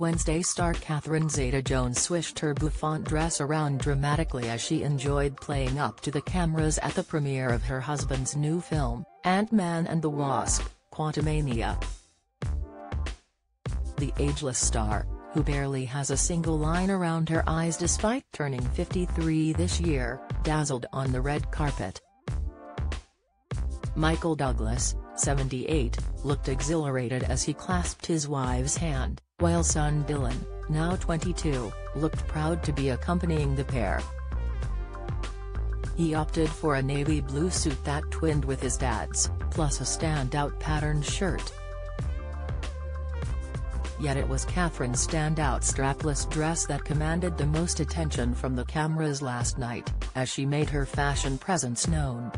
Wednesday star Catherine Zeta-Jones swished her bouffant dress around dramatically as she enjoyed playing up to the cameras at the premiere of her husband's new film, Ant-Man and the Wasp, Quantumania. The ageless star, who barely has a single line around her eyes despite turning 53 this year, dazzled on the red carpet. Michael Douglas, 78, looked exhilarated as he clasped his wife's hand, while son Dylan, now 22, looked proud to be accompanying the pair. He opted for a navy blue suit that twinned with his dad's, plus a standout patterned shirt. Yet it was Catherine's standout strapless dress that commanded the most attention from the cameras last night, as she made her fashion presence known.